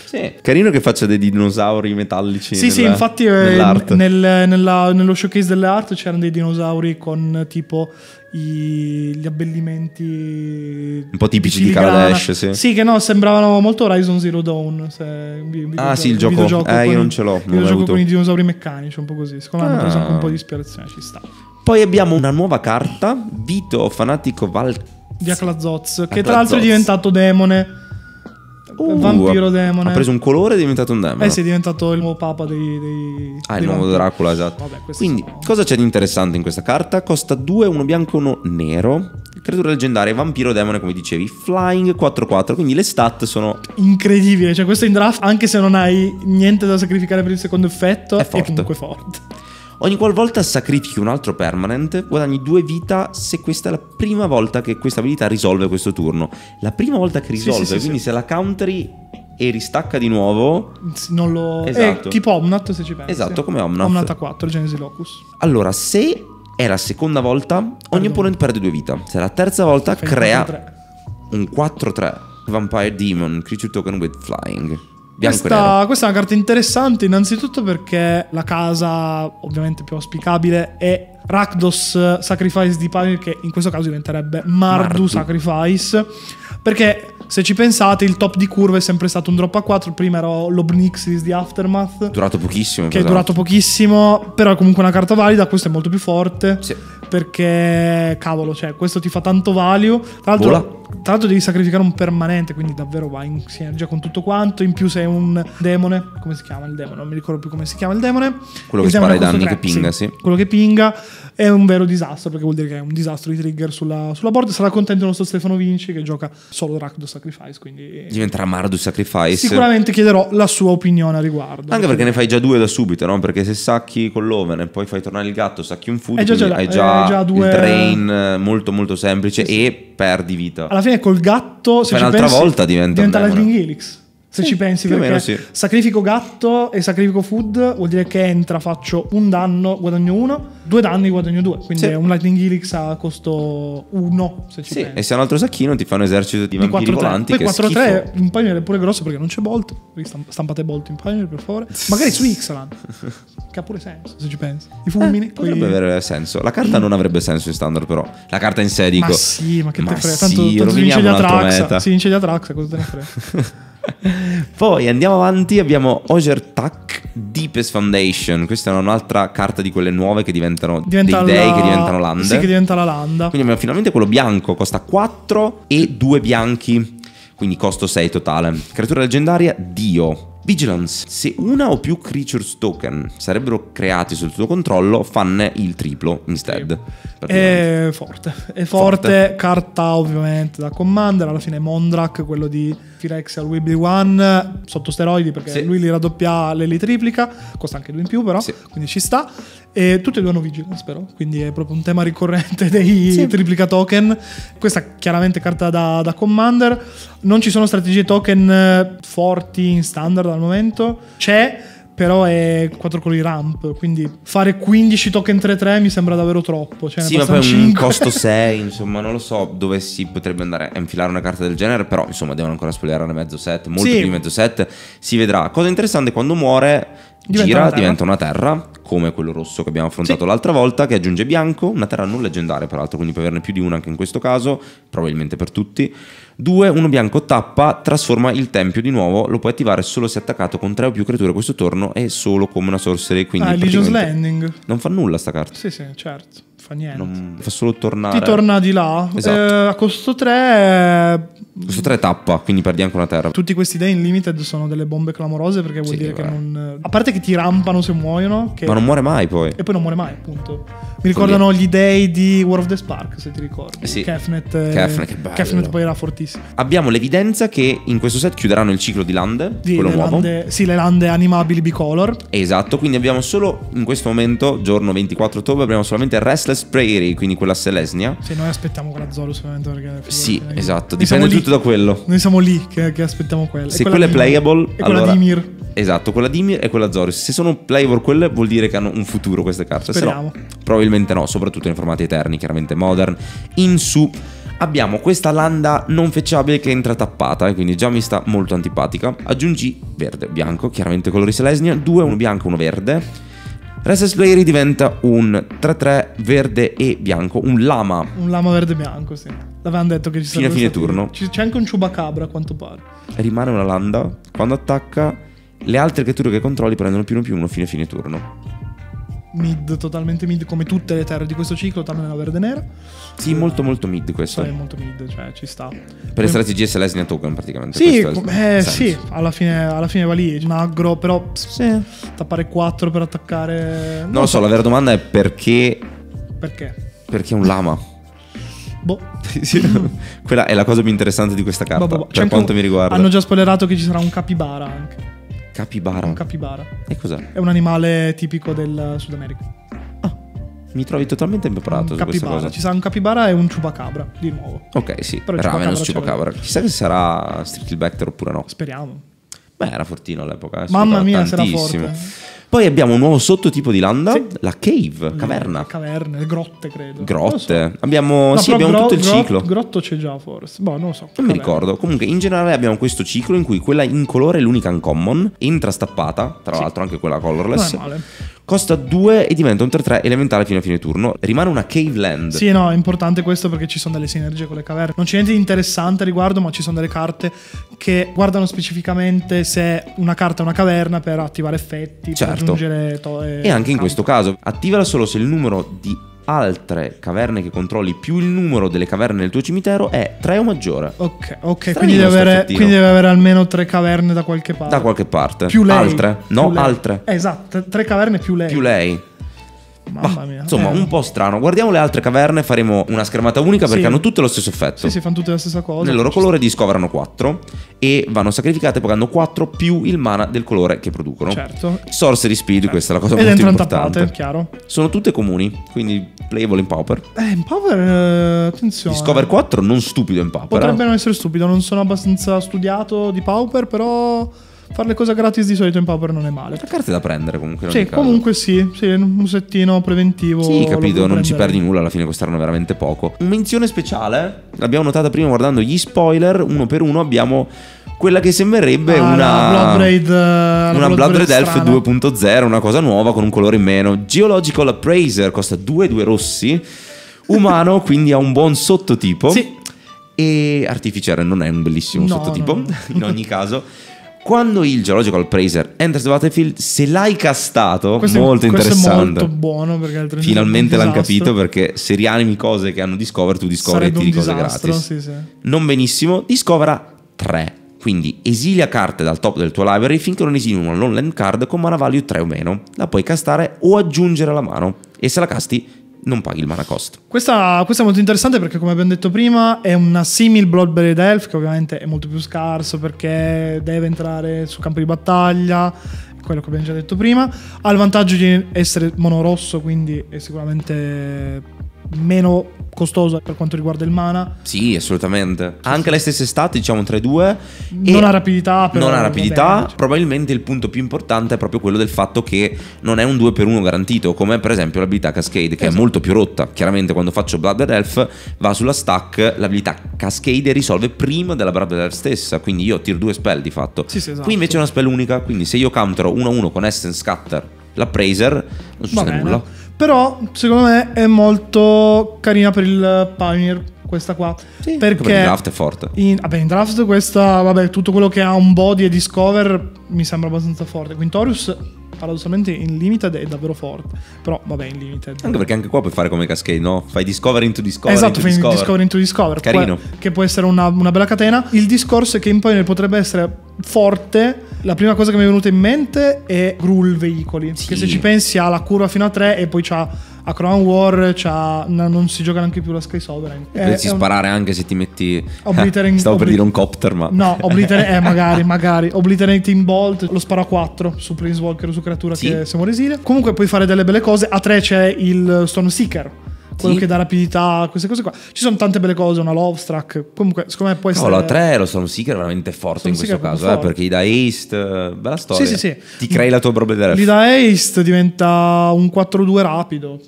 Sì. Carino che faccia dei dinosauri metallici. Sì, sì, nella- infatti eh, nell'art. nel- nella- nello showcase delle art c'erano dei dinosauri con tipo i- gli abbellimenti Un po' tipici di. Kaladesh, sì. Sì, che no, sembravano molto Horizon Zero Dawn. vi- Ah, sì, il gioco. Eh, io non ce l'ho, Il avuto. con i dinosauri meccanici, un po' così. Secondo me hanno preso anche un po' Ah. di ispirazione, ci sta. Poi abbiamo una nuova carta, Vito Fanatico Val... Di Aklazoz, che tra l'altro è diventato demone. Uh, vampiro demone. Ha preso un colore e è diventato un demone. Eh sì, è diventato il nuovo papa dei... dei Ah, il dei nuovo vampiri. Dracula, esatto. Vabbè, Quindi, sono- cosa c'è di interessante in questa carta? Costa 2, uno bianco e uno nero. Creatura leggendaria, vampiro demone, come dicevi. Flying 4-4. Quindi le stat sono incredibile. Cioè, questo in draft, anche se non hai niente da sacrificare per il secondo effetto, È è, forte. comunque forte. Ogni qualvolta sacrifichi un altro permanent, guadagni due vita se questa è la prima volta che questa abilità risolve questo turno. La prima volta che risolve, sì, sì, quindi sì. se la counteri e ristacca di nuovo. Non lo... Esatto. È tipo Omnat, se ci pensi. Esatto, come. Omnat a 4, Genesi Locus. Allora, se è la seconda volta, ogni Pardon. opponente perde due vita. Se è la terza volta, Fai crea 4-3. un 4-3 Vampire Demon, Creature Token with Flying. Questa, questa è una carta interessante innanzitutto perché la casa ovviamente più auspicabile è Rakdos Sacrifice di Pioneer che in questo caso diventerebbe Mardu, Mardu. Sacrifice perché se ci pensate il top di curva è sempre stato un drop a 4 prima era l'Obnixis di Aftermath Durato pochissimo. che è durato pochissimo però è comunque una carta valida questo è molto più forte Sì. Perché cavolo cioè questo ti fa tanto value. Tra l'altro, tra l'altro devi sacrificare un permanente quindi davvero va in sinergia con tutto quanto. In più sei un demone. Come si chiama il demone? Non mi ricordo più come si chiama il demone. Quello Il che demone spara i danni, che pinga, sì. quello che pinga è un vero disastro perché vuol dire che è un disastro di trigger sulla, sulla board sarà contento il nostro Stefano Vinci che gioca solo Rakdos Sacrifice quindi Diventerà Mardu Sacrifice. sicuramente chiederò la sua opinione a riguardo Anche perché ne fai già due da subito, no? Perché se sacchi con l'oven e poi fai tornare il gatto, sacchi un food, È già- già- quindi hai è già, già due- il drain eh, molto molto semplice e perdi vita. alla fine col gatto se Fai un'altra pensi, volta diventa diventa. Lightning Helix Se Sì, ci pensi, perché meno sì. sacrifico gatto e sacrifico food vuol dire che entra, faccio un danno, guadagno uno, due danni, guadagno due. Quindi Sì. un Lightning Helix a costo 1, se ci Sì, pensi. e se ha un altro sacchino ti fa un esercito di Di vampiri 4-3. volanti Poi che 4-3 schifo. in Pioneer è pure grosso perché non c'è Bolt. Stampate Bolt in Pioneer, per favore. Magari su Ixalan, che ha pure senso, se ci pensi. I fulmini. Eh, Potrebbe avere senso. La carta non avrebbe senso in standard, però. La carta in sé, dico. Ma sì, ma che Ma te frega? Tanto, tanto si vince gli Atraxa. Si vince gli Atraxa, cosa te ne frega? Poi andiamo avanti, abbiamo Ogertak Deepest Foundation. Questa è un'altra carta di quelle nuove che diventano Diventa dei dei la- che diventano lande. Sì, che diventa la landa. Quindi abbiamo finalmente quello bianco, costa 4 e 2 bianchi, quindi costo 6 totale. Creatura leggendaria, Dio. Vigilance. Se una o più creatures token sarebbero creati sul tuo controllo, fanne il triplo instead. È forte. È forte, carta ovviamente da Commander. Alla fine Mondrak, quello di Phyrexia al Wibbly One, sotto steroidi perché Sì. lui li raddoppia, le li triplica. Costa anche due in più, però. Sì. Quindi ci sta. E tutte e due hanno Vigilance, però. Quindi è proprio un tema ricorrente dei Sì. triplica token. Questa chiaramente carta da, da Commander. Non ci sono strategie token eh, forti in standard al momento. C'è. Però è 4 colori ramp, quindi fare 15 token 3-3 mi sembra davvero troppo. Cioè Sì, ma poi un 5. costo 6, insomma, non lo so dove si potrebbe andare a infilare una carta del genere, però insomma devono ancora spogliare mezzo set, molto Sì. più di mezzo set, si vedrà. Cosa interessante, quando muore Diventa gira, una diventa una terra, come quello rosso che abbiamo affrontato Sì. l'altra volta, che aggiunge bianco, una terra non leggendaria peraltro, quindi puoi averne più di una anche in questo caso, probabilmente per tutti. Due, uno bianco tappa, trasforma il tempio di nuovo, lo puoi attivare solo se attaccato con tre o più creature questo turno e solo come una sorcery, quindi Ah, Legion's Landing. non fa nulla sta carta. Sì, sì, certo. Fa niente. Non fa solo tornare. Ti torna di là. Esatto. Eh, a costo 3. Questo 3 tappa, quindi perdi anche una terra. Tutti questi dei in limited sono delle bombe clamorose perché vuol Sì, dire che vabbè. non. A parte che ti rampano se muoiono. Che... Ma non muore mai poi. E poi non muore mai, appunto. Mi ricordano gli dei di War of the Spark, se ti ricordi. Eh sì. Kefnet. eh, Kefnet, che bello. Kefnet poi era fortissimo. Abbiamo l'evidenza che in questo set chiuderanno il ciclo di lande, Sì, quello nuovo. lande, sì, le lande animabili bicolor. Esatto, quindi abbiamo solo in questo momento, giorno 24 ottobre, abbiamo solamente Restless Prairie, quindi quella Selesnia. Sì, noi aspettiamo quella Zorus ovviamente perché. Sì, esatto, dipende lì. Tutto da quello. Noi siamo lì che, che aspettiamo quella. Se E quella è playable, e quella allora- di Mir. Esatto, quella di Ymir e quella Zorus. Se sono playable quelle vuol dire che hanno un futuro queste carte. Se no, Speriamo. probabilmente no, soprattutto in formati eterni, chiaramente modern. In su abbiamo questa landa non fetchabile che entra tappata e quindi già mi sta molto antipatica. Aggiungi verde, bianco, chiaramente colori Selesnia, due, uno bianco, uno verde. Restless Player diventa un 3-3 verde e bianco, un lama. Un lama verde e bianco, sì. L'avevamo detto che ci Fine a sarebbe fine turno. ci- C'è anche un ciubacabra a quanto pare. Rimane una landa. Quando attacca, le altre creature che controlli prendono più uno più uno fine fine turno. Mid, totalmente mid, come tutte le terre di questo ciclo, tranne la verde nera. Sì, molto molto mid questo. Sai, molto mid, cioè ci sta. Per le strategie Selesnia token praticamente. Sì, eh, sì, alla fine, alla fine va lì. Un aggro, però pss, Sì. tappare 4 per attaccare. Non lo so, la vera domanda è perché Perché? perché è un lama? Boh. Sì, Quella è la cosa più interessante di questa carta, Boh, boh, boh. Per quanto un- mi riguarda. Hanno già spoilerato che ci sarà un capibara anche. Capibara. Un capibara. e cos'è? È un animale tipico del Sud America. Mi trovi totalmente impreparato Un su questa capibara. cosa. Ci sarà un capibara e un ciubacabra, di nuovo. Ok, sì. Però Ravenous Chupacabra Chupacabra. Chissà che sarà Strictlebacker oppure no. Speriamo. Beh, era fortino all'epoca. eh, Mamma mia, se era tantissimo. forte. Poi abbiamo un nuovo sottotipo di landa, Sì. la cave, caverna. Caverne, grotte, credo. Non Grotte. so. Abbiamo, No, sì, abbiamo gro- tutto il gro- ciclo. Grotto c'è già, forse. Boh, non lo so. Non mi Vabbè. ricordo. Comunque, in generale abbiamo questo ciclo in cui quella in colore è l'unica uncommon. Entra stappata, tra Sì. l'altro anche quella Non colorless. è male. Costa 2 e diventa un 3-3 elementare fino a fine turno. Rimane una cave land. Sì, no, è importante questo perché ci sono delle sinergie con le caverne. Non c'è niente di interessante a riguardo, ma ci sono delle carte che guardano specificamente se una carta è una caverna per attivare effetti, Certo. per aggiungere to- eh, E anche in campo. questo caso, attivala solo se il numero di altre caverne che controlli più il numero delle caverne del tuo cimitero è 3 o maggiore. Ok, ok, quindi deve, avere, quindi deve avere almeno tre caverne da qualche parte. Da qualche parte. Più lei. Altre? No, lei. altre. Eh, esatto, tre caverne più lei. Più lei. Mamma mia. Insomma, Eh. un po' strano. Guardiamo le altre caverne, faremo una schermata unica perché Sì. hanno tutte lo stesso effetto. Sì, sì, fanno tutte la stessa cosa. Nel loro colore discoverano 4 e vanno sacrificate pagando 4 più il mana del colore che producono. Certo. Sorcery Speed, questa è la cosa Ed molto importante. tappate, chiaro. Sono tutte comuni, quindi playable in Pauper. Eh, in Power, eh, attenzione. Discover 4 non stupido in Pauper. Potrebbe eh. non essere stupido, non sono abbastanza studiato di Pauper, però fare le cose gratis di solito in Pauper non è male. Tre carte da prendere comunque. Sì, comunque sì, sì, un settino preventivo. Sì, capito, non ci perdi nulla, alla fine costeranno veramente poco. Menzione speciale, l'abbiamo notata prima guardando gli spoiler, uno per uno abbiamo quella che sembrerebbe Ah, una... la Blood Raid, eh, la Una Blood Blood Raid Elf strana. 2.0, una cosa nuova con un colore in meno. Geological Appraiser costa 2 2 rossi. Umano, quindi ha un buon sottotipo. Sì. E Artificere non è un bellissimo No, sottotipo. no. In ogni caso, quando il Geological Appraiser enters the battlefield, se l'hai castato, Questo è- molto questo interessante. è molto buono perché altrimenti Finalmente è l'hanno capito perché se rianimi cose che hanno Discover, tu Discover e Sarebbe un tiri cose disastro, gratis. sì, sì. Non benissimo, Discovera 3. Quindi esilia carte dal top del tuo library finché non esili una non land card con mana value 3 o meno. La puoi castare o aggiungere alla mano. E se la casti, non paghi il mana cost. Questa, questa è molto interessante perché, come abbiamo detto prima, è una simil Bloodberry Elf che ovviamente è molto più scarso perché deve entrare sul campo di battaglia, quello che abbiamo già detto prima. Ha il vantaggio di essere monorosso, quindi è sicuramente meno costoso per quanto riguarda il mana. Sì, assolutamente. Ha anche le stesse stat, diciamo 3-2. e Non ha rapidità, però non ha rapidità. bene, cioè. Probabilmente il punto più importante è proprio quello del fatto che non è un 2 per 1 garantito, come per esempio l'abilità Cascade, che è Esatto. molto più rotta. Chiaramente quando faccio Blood Elf va sulla stack l'abilità Cascade e risolve prima della Blood Elf stessa. Quindi io tiro due spell di fatto. Sì, sì, esatto. Qui invece è una spell unica, quindi se io countero 1-1 con Essence Scatter l'Appraiser, non Va succede nulla. Però, secondo me, è molto carina per il Pioneer questa qua. Sì, perché per il draft è forte. In, vabbè, in draft questa, vabbè, tutto quello che ha un body e discover mi sembra abbastanza forte. Quintorius, paradossalmente, in limited è davvero forte. Però, vabbè, in limited. Anche perché anche qua puoi fare come Cascade, no? Fai Discover into Discover. Esatto, fai discover. discover into discover. Carino. que- Che può essere una, una bella catena. Il discorso è che in Pioneer potrebbe essere forte. La prima cosa che mi è venuta in mente è Gruul Veicoli. Sì. Che se ci pensi ha la curva fino a 3 e poi c'ha a Crown War, c'ha, no, non si gioca neanche più la Sky Sovereign. È- Potresti è un- sparare anche se ti metti. Oblitering- Stavo per dire un copter, ma. No, Obliterate, eh, magari, magari. Obliterating Bolt, lo sparo a 4 su Planeswalker o su creatura Sì. che siamo resile. Comunque puoi fare delle belle cose. A 3 c'è il Stormseeker. Quello Sì. che dà rapidità, queste cose qua. Ci sono tante belle cose, una Love Struck. Comunque, secondo me può essere. Cavolo, a 3 lo Stormseeker è veramente forte in questo caso, eh, perché gli dà haste, eh, bella storia. Sì, sì, sì. Ti crei la tua propria Gli da Haste diventa un 4-2 rapido.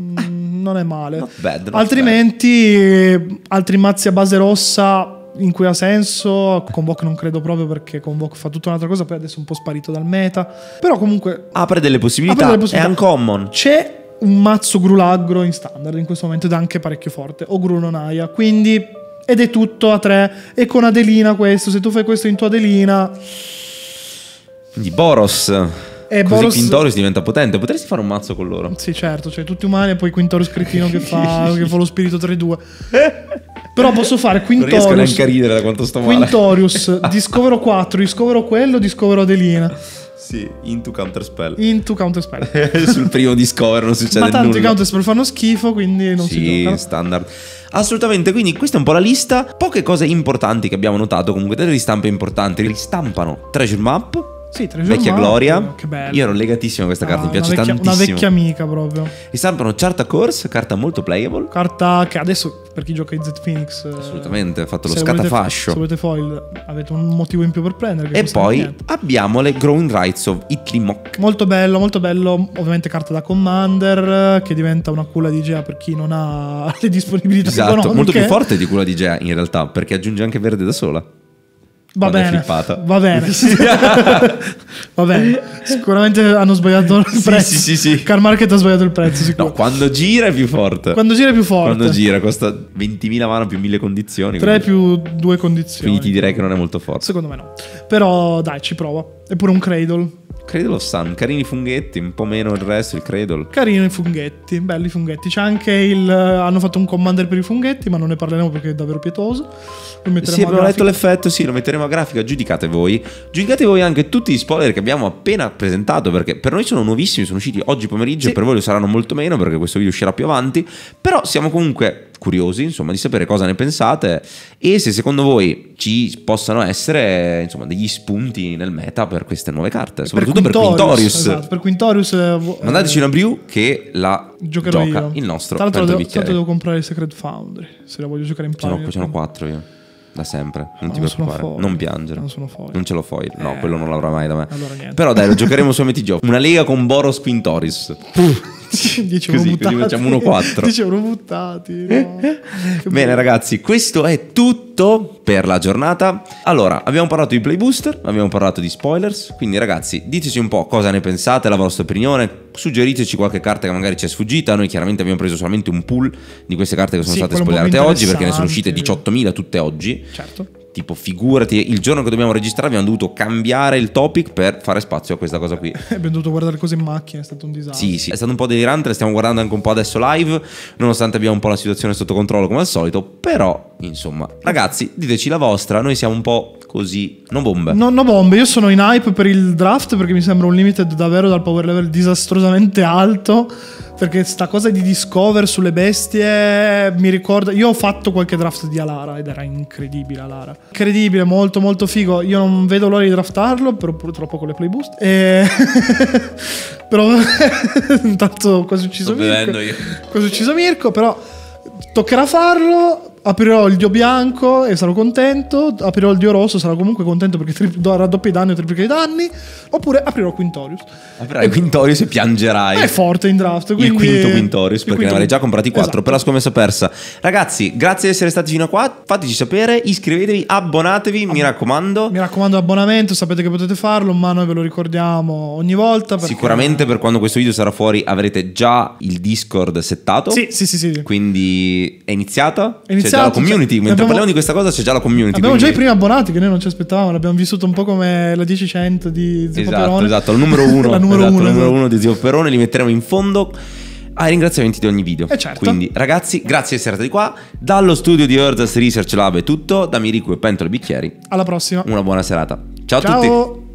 Mm, non è male. Not bad, not Altrimenti, eh, altri mazzi a base rossa in cui ha senso. Convoke non credo proprio perché Convoke fa tutta un'altra cosa. Poi adesso è un po' sparito dal meta. Però comunque Apre delle possibilità, Apre delle possibilità. è uncommon. c'è un mazzo Grulagro in standard in questo momento ed è anche parecchio forte. O Grunonaia. Quindi. Ed è tutto a 3. E con Adelina questo. Se tu fai questo in tua Adelina. Quindi Boros. E Così Boros- Quintorius diventa potente. Potresti fare un mazzo con loro. Sì, certo, cioè tutti umani e poi Quintorius cretino che fa, che fa lo spirito 3-2. Però posso fare Non riesco Quintorius. neanche a ridere da quanto sto male. Quintorius, discovero 4, discovero quello, discovero Adelina. Sì, into counter spell. Into counter spell. Sul primo discover non succede Ma tanto i nulla. counter spell fanno schifo, quindi non si sì, giocano. standard. Assolutamente, quindi questa è un po' la lista. Poche cose importanti che abbiamo notato, comunque delle ristampe importanti. Ristampano Treasure Map, Sì, Treasure vecchia Map, gloria. Che bello. Io ero legatissimo a questa carta, Ah, mi piace una vecchia, tantissimo. Una vecchia amica proprio. Ristampano Charta Course, carta molto playable. Carta che adesso per chi gioca in Z Phoenix eh, Assolutamente, ha fatto lo volete- scatafascio. Se volete foil avete un motivo in più per prendere. E poi niente. abbiamo le Growing Rights of Italy Mock. Molto bello, molto bello. Ovviamente carta da commander che diventa una culla di Gea per chi non ha le disponibilità Esatto, economiche. molto più forte di quella di Gea in realtà, perché aggiunge anche verde da sola. Va bene. Va bene. Va bene. Sicuramente hanno sbagliato il Sì, prezzo. sì, sì, sì. Car Market ha sbagliato il prezzo, sicuro. No, quando gira è più forte. Quando gira è più forte. Quando gira costa 20.000 mana più 1000 condizioni. 3 quindi- più 2 condizioni. Quindi ti direi che non è molto forte. Secondo me no. Però dai, ci provo. Eppure un Cradle. Cradle of Sun, carini funghetti, un po' meno il resto, il Cradle. Carino i funghetti, belli i funghetti. C'è anche il. Hanno fatto un commander per i funghetti, ma non ne parleremo perché è davvero pietoso. Lo metteremo Sì, a abbiamo letto l'effetto, sì, lo metteremo a grafica, giudicate voi. Giudicate voi anche tutti gli spoiler che abbiamo appena presentato, perché per noi sono nuovissimi, sono usciti oggi pomeriggio, Sì. per voi lo saranno molto meno, perché questo video uscirà più avanti. Però siamo comunque curiosi, insomma, di sapere cosa ne pensate e se secondo voi ci possano essere, insomma, degli spunti nel meta per queste nuove carte, soprattutto per Quintorius. Esatto, per Quintorius. eh, Mandateci una brew che la Giocherò gioca io. il nostro Tra l'altro, devo, devo comprare il Secret Foundry. Se la voglio giocare in pari. ce n'ho quattro io. Da sempre, non ti non preoccupare. Non piangere. Non sono foil. Non ce l'ho foil. No, Eh. quello non l'avrà mai da me. Allora. Però dai, lo giocheremo su MTG. Una lega con Boros Quintoris. 10 euro Così, facciamo 1-4. 10 euro buttati. no. Bene ragazzi, questo è tutto per la giornata. Allora, abbiamo parlato di Play Booster, abbiamo parlato di spoilers, quindi ragazzi diteci un po' cosa ne pensate, la vostra opinione, suggeriteci qualche carta che magari ci è sfuggita, noi chiaramente abbiamo preso solamente un pool di queste carte che sono Sì, state spoilerate oggi perché ne sono uscite interessanti. 18.000 tutte oggi. Certo. Tipo, figurati, il giorno che dobbiamo registrare abbiamo dovuto cambiare il topic per fare spazio a questa cosa qui. Abbiamo dovuto guardare cose in macchina, è stato un disastro. Sì, sì, è stato un po' delirante, le stiamo guardando anche un po' adesso live, nonostante abbiamo un po' la situazione sotto controllo come al solito, però, insomma, ragazzi, diteci la vostra, noi siamo un po' così, non bombe. No, no bombe, io sono in hype per il draft perché mi sembra un limited davvero dal power level disastrosamente alto. Perché sta cosa di discover sulle bestie mi ricorda. Io ho fatto qualche draft di Alara ed era incredibile Alara. Incredibile, molto molto figo. Io non vedo l'ora di draftarlo, però purtroppo con le playboost. E... però intanto quasi ucciso Sto Mirko. Quasi ucciso Mirko, però toccherà farlo. Aprirò il dio bianco e sarò contento. Aprirò il dio rosso, sarò comunque contento perché tri- do- raddoppi i danni o triplica i danni. Oppure aprirò Quintorius. Aprirai Quintorius e piangerai. È forte in draft. Il Quindi... quinto Quintorius, il perché ne quinto- avrei già comprati 4 Esatto. per la scommessa persa. Ragazzi, grazie di essere stati fino a qua. Fateci sapere, iscrivetevi, abbonatevi, mi raccomando. Mi raccomando, abbonamento. Sapete che potete farlo, ma noi ve lo ricordiamo ogni volta. perché- Sicuramente per quando questo video sarà fuori avrete già il Discord settato. Sì, sì, sì. sì. Quindi è iniziata? È c'è già la community. cioè, Mentre abbiamo- parliamo di questa cosa c'è già la community. Abbiamo già i quindi- primi abbonati che noi non ci aspettavamo. L'abbiamo vissuto un po' come la 10-100 di Zio Esatto, Paperone. esatto, il numero uno. la numero esatto, uno. il numero esatto. uno di Zio Perone li metteremo in fondo ai ringraziamenti di ogni video. Eh, certo. Quindi ragazzi, grazie di essere stati qua. Dallo studio di Earthas Research Lab è tutto. Da Miriku e Pentole Bicchieri. Alla prossima. Una buona serata. Ciao a tutti. Ciao.